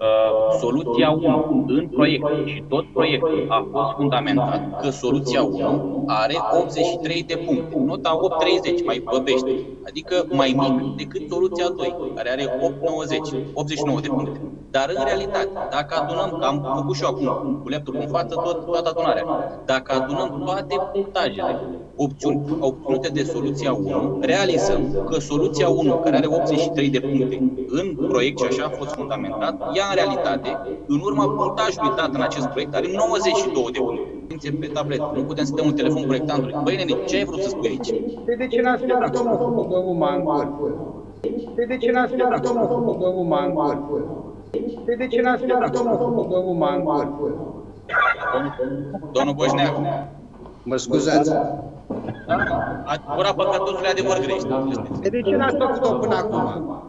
Uh, soluția 1 în proiect și tot proiectul a fost fundamentat că soluția 1 are 83 de puncte, nota 830 mai băbește, adică mai mic decât soluția 2, care are 890, 89 de puncte. Dar în realitate, dacă adunăm, că am făcut și eu acum cu laptopul în față tot, toată adunarea, dacă adunăm toate punctajele opțiuni obținute de soluția 1, realizăm că soluția 1, care are 83 de puncte în proiect și așa a fost fundamentat, ea în realitate, în urma punctajului dat în acest proiect, are 92 de puncte pe tablet. Nu putem să dăm un telefon proiectantului. Băi, nene, ce ai vrut să spui aici? Păi de ce n-ați plecat domnul cu băuma în vârf? Păi de ce n-ați plecat domnul cu băuma în vârf? Păi de ce n-ați plecat domnul cu băuma în vârf? Domnul Boșneac, Mă scuzați. ora păcătosului adevăr grești. Păi de ce n-ați făcut-o până acum?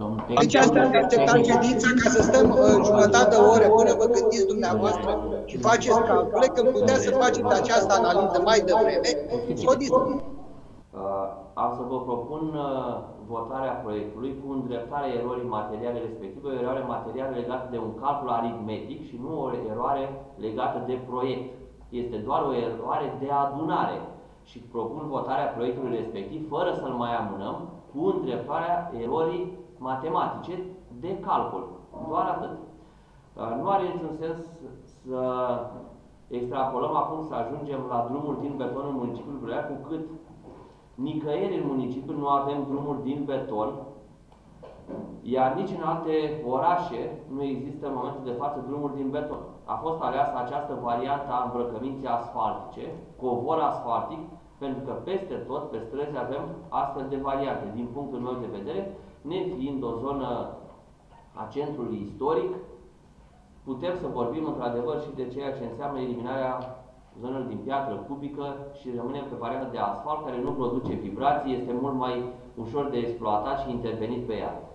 Domnul Deci asta a acceptat ședința ca să stăm uh, jumătate de oră până vă gândiți dumneavoastră și faceți calcule, când puteți să faceți această analiză mai devreme, o discuție. Uh, am să vă propun uh, votarea proiectului cu îndreptarea erorii materiale respective, o eroare materială legată de un calcul aritmetic și nu o eroare legată de proiect. Este doar o eroare de adunare și propun votarea proiectului respectiv fără să-l mai amânăm cu îndreptarea erorii matematice de calcul. Doar atât. Uh, Nu are niciun sens să extrapolăm acum să ajungem la drumuri din beton în municipiul Brăila, cu cât nicăieri în municipiu nu avem drumuri din beton, iar nici în alte orașe nu există în momentul de față drumuri din beton. A fost aleasă această variantă a îmbrăcăminții asfaltice, covor asfaltic, pentru că peste tot, pe străzi, avem astfel de variante. Din punctul meu de vedere, nefiind o zonă a centrului istoric, putem să vorbim într-adevăr și de ceea ce înseamnă eliminarea zonelor din piatră cubică și rămânem pe varianta de asfalt care nu produce vibrații, este mult mai ușor de exploatat și intervenit pe ea.